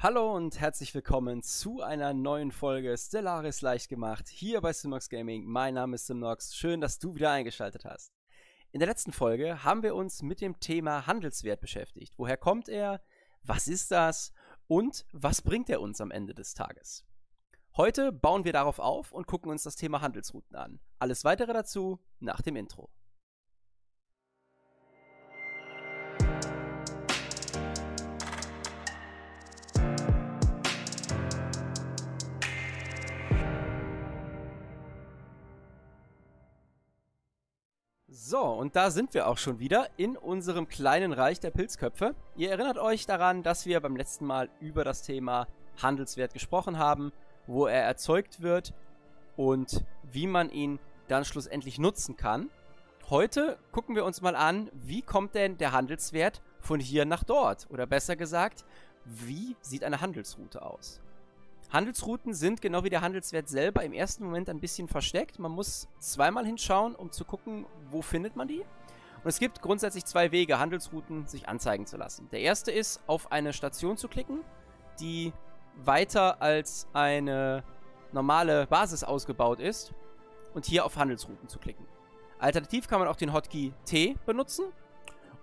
Hallo und herzlich willkommen zu einer neuen Folge Stellaris leicht gemacht hier bei Simnox Gaming. Mein Name ist Simnox. Schön, dass du wieder eingeschaltet hast. In der letzten Folge haben wir uns mit dem Thema Handelswert beschäftigt. Woher kommt er? Was ist das? Und was bringt er uns am Ende des Tages? Heute bauen wir darauf auf und gucken uns das Thema Handelsrouten an. Alles weitere dazu nach dem Intro. So, und da sind wir auch schon wieder in unserem kleinen Reich der Pilzköpfe. Ihr erinnert euch daran, dass wir beim letzten Mal über das Thema Handelswert gesprochen haben, wo er erzeugt wird und wie man ihn dann schlussendlich nutzen kann. Heute gucken wir uns mal an, wie kommt denn der Handelswert von hier nach dort? Oder besser gesagt, wie sieht eine Handelsroute aus? Handelsrouten sind genau wie der Handelswert selber im ersten Moment ein bisschen versteckt. Man muss zweimal hinschauen, um zu gucken, wo findet man die. Und es gibt grundsätzlich zwei Wege, Handelsrouten sich anzeigen zu lassen. Der erste ist, auf eine Station zu klicken, die weiter als eine normale Basis ausgebaut ist und hier auf Handelsrouten zu klicken. Alternativ kann man auch den Hotkey T benutzen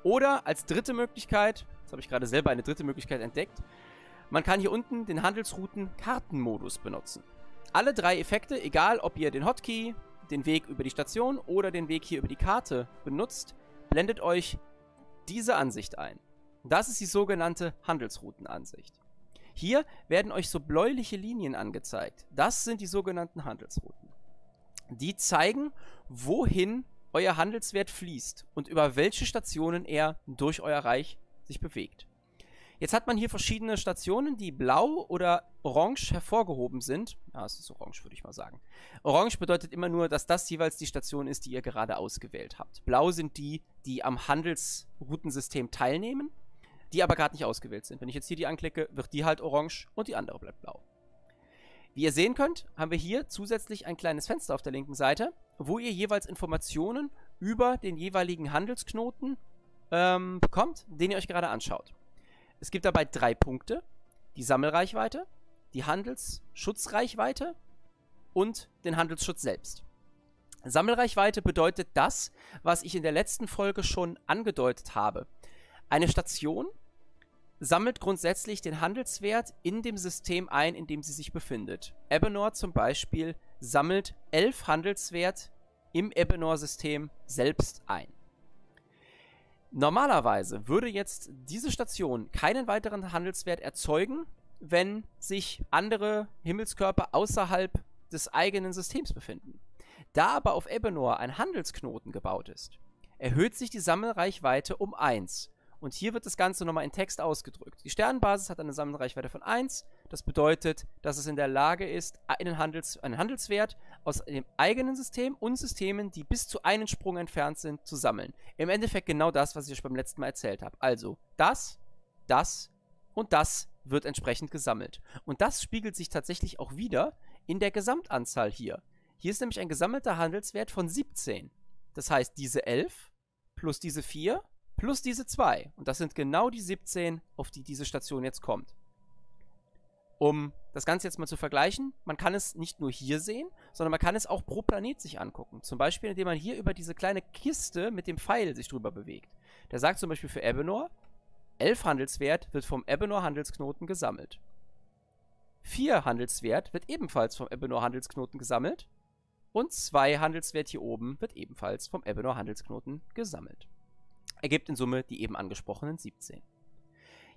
oder als dritte Möglichkeit, das habe ich gerade selber eine dritte Möglichkeit entdeckt, man kann hier unten den Handelsrouten-Kartenmodus benutzen. Alle drei Effekte, egal ob ihr den Hotkey, den Weg über die Station oder den Weg hier über die Karte benutzt, blendet euch diese Ansicht ein. Das ist die sogenannte Handelsroutenansicht. Hier werden euch so bläuliche Linien angezeigt. Das sind die sogenannten Handelsrouten. Die zeigen, wohin euer Handelswert fließt und über welche Stationen er durch euer Reich sich bewegt. Jetzt hat man hier verschiedene Stationen, die blau oder orange hervorgehoben sind. Ja, es ist orange, würde ich mal sagen. Orange bedeutet immer nur, dass das jeweils die Station ist, die ihr gerade ausgewählt habt. Blau sind die, die am Handelsroutensystem teilnehmen, die aber gerade nicht ausgewählt sind. Wenn ich jetzt hier die anklicke, wird die halt orange und die andere bleibt blau. Wie ihr sehen könnt, haben wir hier zusätzlich ein kleines Fenster auf der linken Seite, wo ihr jeweils Informationen über den jeweiligen Handelsknoten ähm, bekommt, den ihr euch gerade anschaut. Es gibt dabei drei Punkte. Die Sammelreichweite, die Handelsschutzreichweite und den Handelsschutz selbst. Sammelreichweite bedeutet das, was ich in der letzten Folge schon angedeutet habe. Eine Station sammelt grundsätzlich den Handelswert in dem System ein, in dem sie sich befindet. Ebenor zum Beispiel sammelt 11 Handelswert im Ebenor-System selbst ein. Normalerweise würde jetzt diese Station keinen weiteren Handelswert erzeugen, wenn sich andere Himmelskörper außerhalb des eigenen Systems befinden. Da aber auf Ebenor ein Handelsknoten gebaut ist, erhöht sich die Sammelreichweite um 1 und hier wird das Ganze nochmal in Text ausgedrückt. Die Sternenbasis hat eine Sammelreichweite von 1. Das bedeutet, dass es in der Lage ist, einen, Handels einen Handelswert aus dem eigenen System und Systemen, die bis zu einen Sprung entfernt sind, zu sammeln. Im Endeffekt genau das, was ich euch beim letzten Mal erzählt habe. Also das, das und das wird entsprechend gesammelt. Und das spiegelt sich tatsächlich auch wieder in der Gesamtanzahl hier. Hier ist nämlich ein gesammelter Handelswert von 17. Das heißt, diese 11 plus diese 4 plus diese 2. Und das sind genau die 17, auf die diese Station jetzt kommt. Um das Ganze jetzt mal zu vergleichen, man kann es nicht nur hier sehen, sondern man kann es auch pro Planet sich angucken. Zum Beispiel, indem man hier über diese kleine Kiste mit dem Pfeil sich drüber bewegt. Der sagt zum Beispiel für Ebenor, 11 Handelswert wird vom Ebenor Handelsknoten gesammelt. 4 Handelswert wird ebenfalls vom Ebenor Handelsknoten gesammelt. Und 2 Handelswert hier oben wird ebenfalls vom Ebenor Handelsknoten gesammelt ergibt in Summe die eben angesprochenen 17.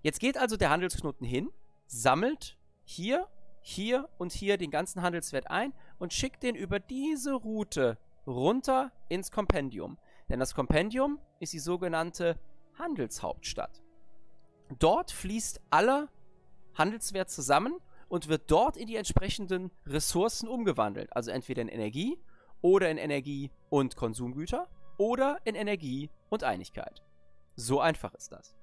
Jetzt geht also der Handelsknoten hin, sammelt hier, hier und hier den ganzen Handelswert ein und schickt den über diese Route runter ins Kompendium. Denn das Kompendium ist die sogenannte Handelshauptstadt. Dort fließt aller Handelswert zusammen und wird dort in die entsprechenden Ressourcen umgewandelt. Also entweder in Energie oder in Energie und Konsumgüter oder in Energie und Einigkeit. So einfach ist das.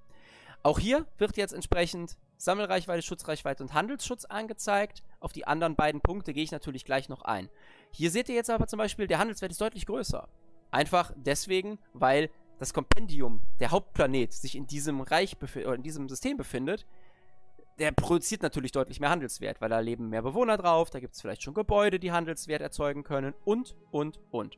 Auch hier wird jetzt entsprechend Sammelreichweite, Schutzreichweite und Handelsschutz angezeigt. Auf die anderen beiden Punkte gehe ich natürlich gleich noch ein. Hier seht ihr jetzt aber zum Beispiel, der Handelswert ist deutlich größer. Einfach deswegen, weil das Kompendium, der Hauptplanet, sich in diesem Reich oder in diesem System befindet. der produziert natürlich deutlich mehr Handelswert, weil da leben mehr Bewohner drauf, da gibt es vielleicht schon Gebäude, die Handelswert erzeugen können und, und, und.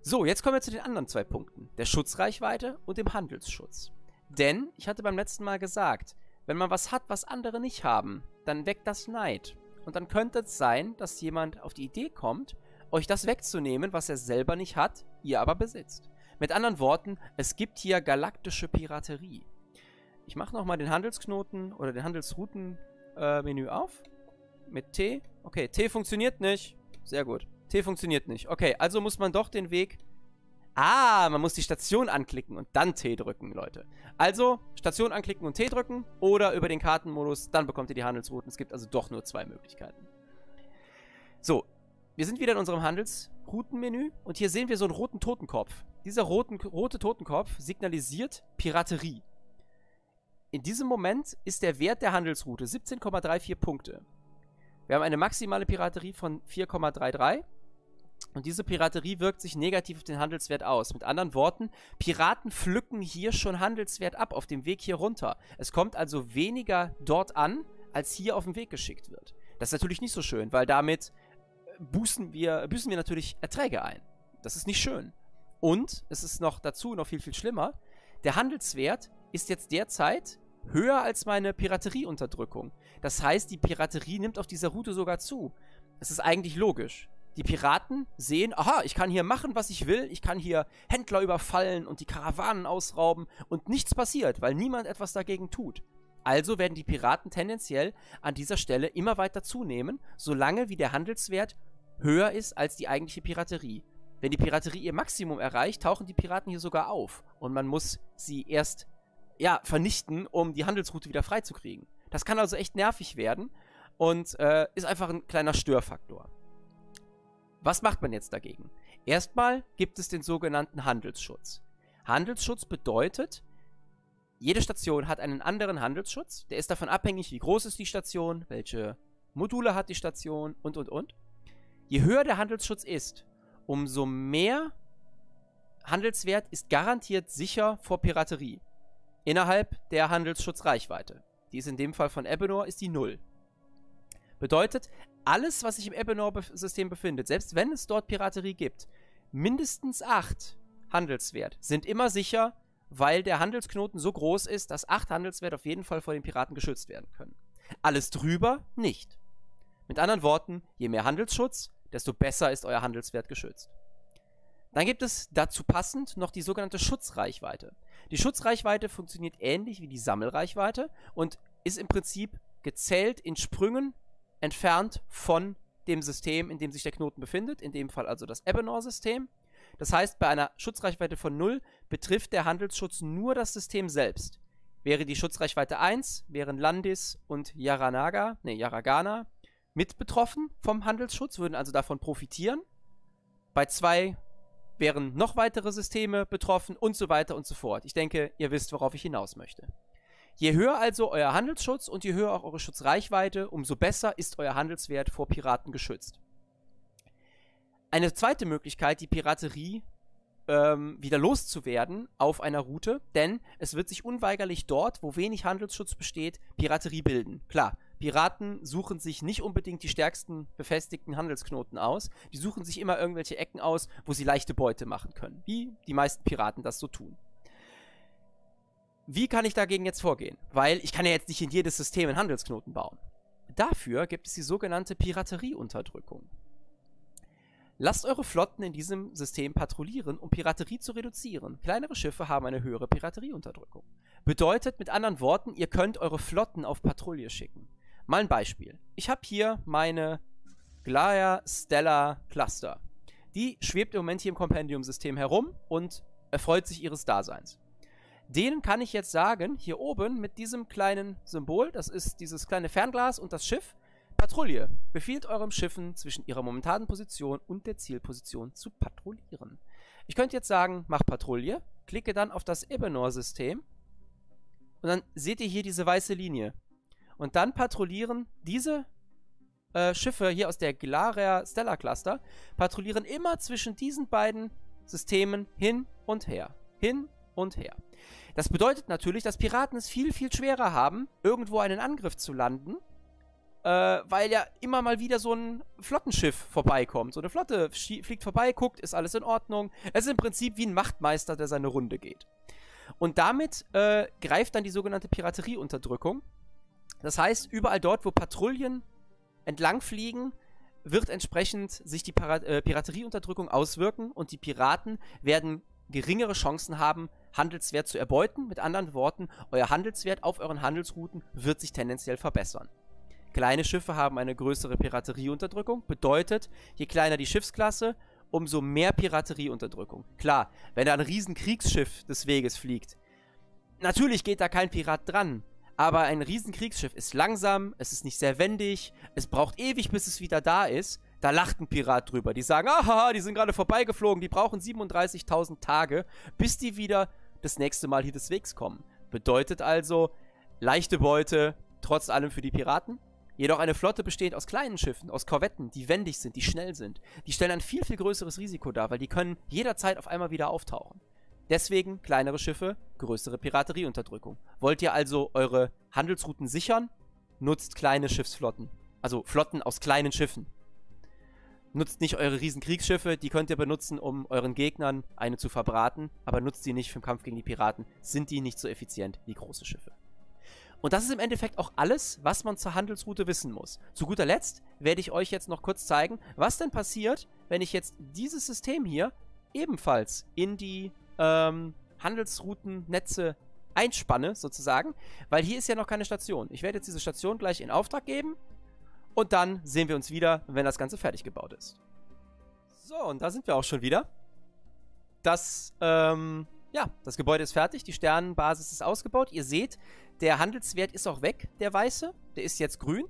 So, jetzt kommen wir zu den anderen zwei Punkten, der Schutzreichweite und dem Handelsschutz. Denn, ich hatte beim letzten Mal gesagt, wenn man was hat, was andere nicht haben, dann weckt das Neid. Und dann könnte es sein, dass jemand auf die Idee kommt, euch das wegzunehmen, was er selber nicht hat, ihr aber besitzt. Mit anderen Worten, es gibt hier galaktische Piraterie. Ich mache nochmal den Handelsknoten oder den Handelsrouten-Menü äh, auf. Mit T. Okay, T funktioniert nicht. Sehr gut. T funktioniert nicht. Okay, also muss man doch den Weg... Ah, man muss die Station anklicken und dann T drücken, Leute. Also, Station anklicken und T drücken oder über den Kartenmodus, dann bekommt ihr die Handelsrouten. Es gibt also doch nur zwei Möglichkeiten. So, wir sind wieder in unserem Handelsroutenmenü und hier sehen wir so einen roten Totenkopf. Dieser roten, rote Totenkopf signalisiert Piraterie. In diesem Moment ist der Wert der Handelsroute 17,34 Punkte. Wir haben eine maximale Piraterie von 4,33 und diese Piraterie wirkt sich negativ auf den Handelswert aus. Mit anderen Worten, Piraten pflücken hier schon Handelswert ab auf dem Weg hier runter. Es kommt also weniger dort an, als hier auf den Weg geschickt wird. Das ist natürlich nicht so schön, weil damit bußen wir, büßen wir natürlich Erträge ein. Das ist nicht schön. Und es ist noch dazu noch viel, viel schlimmer. Der Handelswert ist jetzt derzeit höher als meine Piraterieunterdrückung. Das heißt, die Piraterie nimmt auf dieser Route sogar zu. Es ist eigentlich logisch. Die Piraten sehen, aha, ich kann hier machen, was ich will, ich kann hier Händler überfallen und die Karawanen ausrauben und nichts passiert, weil niemand etwas dagegen tut. Also werden die Piraten tendenziell an dieser Stelle immer weiter zunehmen, solange wie der Handelswert höher ist als die eigentliche Piraterie. Wenn die Piraterie ihr Maximum erreicht, tauchen die Piraten hier sogar auf. Und man muss sie erst, ja, vernichten, um die Handelsroute wieder freizukriegen. Das kann also echt nervig werden und äh, ist einfach ein kleiner Störfaktor. Was macht man jetzt dagegen? Erstmal gibt es den sogenannten Handelsschutz. Handelsschutz bedeutet, jede Station hat einen anderen Handelsschutz. Der ist davon abhängig, wie groß ist die Station, welche Module hat die Station und, und, und. Je höher der Handelsschutz ist, umso mehr Handelswert ist garantiert sicher vor Piraterie. Innerhalb der Handelsschutzreichweite. Die ist in dem Fall von Ebenor, ist die 0. Bedeutet, alles, was sich im Ebenor-System befindet, selbst wenn es dort Piraterie gibt, mindestens 8 Handelswert sind immer sicher, weil der Handelsknoten so groß ist, dass 8 Handelswert auf jeden Fall vor den Piraten geschützt werden können. Alles drüber nicht. Mit anderen Worten, je mehr Handelsschutz, desto besser ist euer Handelswert geschützt. Dann gibt es dazu passend noch die sogenannte Schutzreichweite. Die Schutzreichweite funktioniert ähnlich wie die Sammelreichweite und ist im Prinzip gezählt in Sprüngen entfernt von dem System, in dem sich der Knoten befindet, in dem Fall also das Ebenor-System. Das heißt, bei einer Schutzreichweite von 0 betrifft der Handelsschutz nur das System selbst. Wäre die Schutzreichweite 1, wären Landis und Yaranaga, ne, Yaragana mit betroffen vom Handelsschutz, würden also davon profitieren. Bei zwei wären noch weitere Systeme betroffen und so weiter und so fort. Ich denke, ihr wisst, worauf ich hinaus möchte. Je höher also euer Handelsschutz und je höher auch eure Schutzreichweite, umso besser ist euer Handelswert vor Piraten geschützt. Eine zweite Möglichkeit, die Piraterie ähm, wieder loszuwerden auf einer Route, denn es wird sich unweigerlich dort, wo wenig Handelsschutz besteht, Piraterie bilden. Klar, Piraten suchen sich nicht unbedingt die stärksten befestigten Handelsknoten aus. Die suchen sich immer irgendwelche Ecken aus, wo sie leichte Beute machen können. Wie die meisten Piraten das so tun. Wie kann ich dagegen jetzt vorgehen? Weil ich kann ja jetzt nicht in jedes System einen Handelsknoten bauen. Dafür gibt es die sogenannte Piraterieunterdrückung. Lasst eure Flotten in diesem System patrouillieren, um Piraterie zu reduzieren. Kleinere Schiffe haben eine höhere Piraterieunterdrückung. Bedeutet mit anderen Worten, ihr könnt eure Flotten auf Patrouille schicken. Mal ein Beispiel. Ich habe hier meine Glaya Stella Cluster. Die schwebt im Moment hier im Compendium-System herum und erfreut sich ihres Daseins. Denen kann ich jetzt sagen, hier oben mit diesem kleinen Symbol, das ist dieses kleine Fernglas und das Schiff, Patrouille. Befiehlt eurem Schiffen zwischen ihrer momentanen Position und der Zielposition zu patrouillieren. Ich könnte jetzt sagen, mach Patrouille, klicke dann auf das Ebenor-System und dann seht ihr hier diese weiße Linie. Und dann patrouillieren diese äh, Schiffe hier aus der Glaria Stellar Cluster, patrouillieren immer zwischen diesen beiden Systemen hin und her. Hin und her. Das bedeutet natürlich, dass Piraten es viel, viel schwerer haben, irgendwo einen Angriff zu landen, äh, weil ja immer mal wieder so ein Flottenschiff vorbeikommt. So eine Flotte fliegt vorbei, guckt, ist alles in Ordnung. Es ist im Prinzip wie ein Machtmeister, der seine Runde geht. Und damit äh, greift dann die sogenannte Piraterieunterdrückung. Das heißt, überall dort, wo Patrouillen entlangfliegen, wird entsprechend sich die äh, Piraterieunterdrückung auswirken und die Piraten werden geringere Chancen haben, Handelswert zu erbeuten. Mit anderen Worten, euer Handelswert auf euren Handelsrouten wird sich tendenziell verbessern. Kleine Schiffe haben eine größere Piraterieunterdrückung, bedeutet, je kleiner die Schiffsklasse, umso mehr Piraterieunterdrückung. Klar, wenn da ein riesen Kriegsschiff des Weges fliegt, natürlich geht da kein Pirat dran, aber ein riesen Kriegsschiff ist langsam, es ist nicht sehr wendig, es braucht ewig, bis es wieder da ist. Da lacht ein Pirat drüber. Die sagen, aha, die sind gerade vorbeigeflogen, die brauchen 37.000 Tage, bis die wieder das nächste Mal hier des Wegs kommen. Bedeutet also, leichte Beute, trotz allem für die Piraten. Jedoch eine Flotte besteht aus kleinen Schiffen, aus Korvetten, die wendig sind, die schnell sind. Die stellen ein viel, viel größeres Risiko dar, weil die können jederzeit auf einmal wieder auftauchen. Deswegen kleinere Schiffe, größere Piraterieunterdrückung. Wollt ihr also eure Handelsrouten sichern? Nutzt kleine Schiffsflotten. Also Flotten aus kleinen Schiffen. Nutzt nicht eure riesen Kriegsschiffe, die könnt ihr benutzen, um euren Gegnern eine zu verbraten, aber nutzt die nicht für den Kampf gegen die Piraten. Sind die nicht so effizient wie große Schiffe. Und das ist im Endeffekt auch alles, was man zur Handelsroute wissen muss. Zu guter Letzt werde ich euch jetzt noch kurz zeigen, was denn passiert, wenn ich jetzt dieses System hier ebenfalls in die ähm, Handelsroutennetze einspanne, sozusagen. Weil hier ist ja noch keine Station. Ich werde jetzt diese Station gleich in Auftrag geben. Und dann sehen wir uns wieder, wenn das Ganze fertig gebaut ist. So, und da sind wir auch schon wieder. Das, ähm, ja, das Gebäude ist fertig. Die Sternenbasis ist ausgebaut. Ihr seht, der Handelswert ist auch weg, der weiße. Der ist jetzt grün.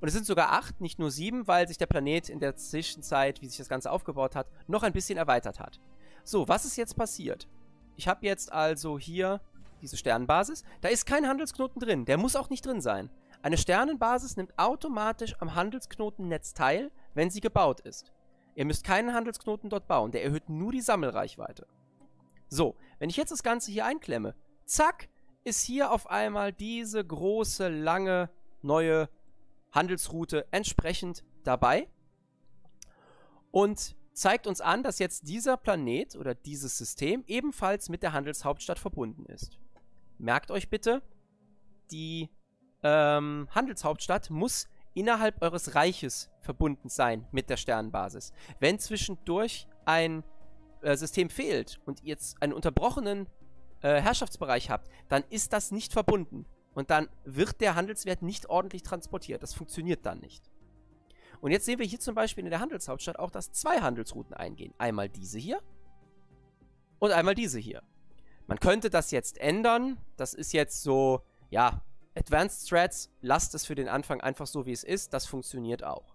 Und es sind sogar acht, nicht nur sieben, weil sich der Planet in der Zwischenzeit, wie sich das Ganze aufgebaut hat, noch ein bisschen erweitert hat. So, was ist jetzt passiert? Ich habe jetzt also hier diese Sternenbasis. Da ist kein Handelsknoten drin. Der muss auch nicht drin sein. Eine Sternenbasis nimmt automatisch am Handelsknotennetz teil, wenn sie gebaut ist. Ihr müsst keinen Handelsknoten dort bauen. Der erhöht nur die Sammelreichweite. So, wenn ich jetzt das Ganze hier einklemme, zack, ist hier auf einmal diese große, lange, neue Handelsroute entsprechend dabei. Und zeigt uns an, dass jetzt dieser Planet oder dieses System ebenfalls mit der Handelshauptstadt verbunden ist. Merkt euch bitte, die ähm, Handelshauptstadt muss innerhalb eures Reiches verbunden sein mit der Sternenbasis. Wenn zwischendurch ein äh, System fehlt und ihr jetzt einen unterbrochenen äh, Herrschaftsbereich habt, dann ist das nicht verbunden. Und dann wird der Handelswert nicht ordentlich transportiert. Das funktioniert dann nicht. Und jetzt sehen wir hier zum Beispiel in der Handelshauptstadt auch, dass zwei Handelsrouten eingehen. Einmal diese hier und einmal diese hier. Man könnte das jetzt ändern. Das ist jetzt so, ja, Advanced Threads. Lasst es für den Anfang einfach so, wie es ist. Das funktioniert auch.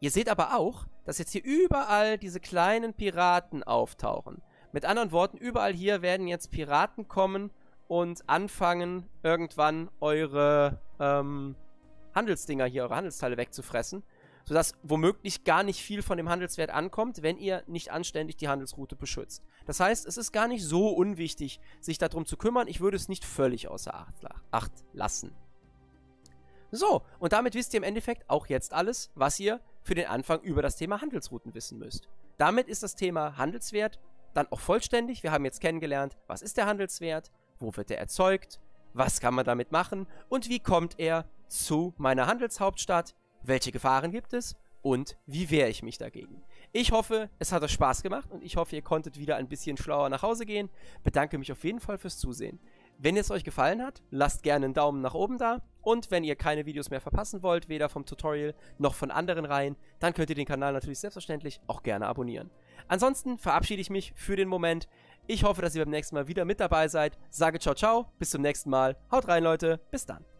Ihr seht aber auch, dass jetzt hier überall diese kleinen Piraten auftauchen. Mit anderen Worten, überall hier werden jetzt Piraten kommen und anfangen, irgendwann eure ähm, Handelsdinger hier, eure Handelsteile wegzufressen sodass womöglich gar nicht viel von dem Handelswert ankommt, wenn ihr nicht anständig die Handelsroute beschützt. Das heißt, es ist gar nicht so unwichtig, sich darum zu kümmern. Ich würde es nicht völlig außer Acht lassen. So, und damit wisst ihr im Endeffekt auch jetzt alles, was ihr für den Anfang über das Thema Handelsrouten wissen müsst. Damit ist das Thema Handelswert dann auch vollständig. Wir haben jetzt kennengelernt, was ist der Handelswert, wo wird er erzeugt, was kann man damit machen und wie kommt er zu meiner Handelshauptstadt, welche Gefahren gibt es und wie wehre ich mich dagegen. Ich hoffe, es hat euch Spaß gemacht und ich hoffe, ihr konntet wieder ein bisschen schlauer nach Hause gehen. Bedanke mich auf jeden Fall fürs Zusehen. Wenn es euch gefallen hat, lasst gerne einen Daumen nach oben da. Und wenn ihr keine Videos mehr verpassen wollt, weder vom Tutorial noch von anderen Reihen, dann könnt ihr den Kanal natürlich selbstverständlich auch gerne abonnieren. Ansonsten verabschiede ich mich für den Moment. Ich hoffe, dass ihr beim nächsten Mal wieder mit dabei seid. Sage ciao ciao, bis zum nächsten Mal. Haut rein Leute, bis dann.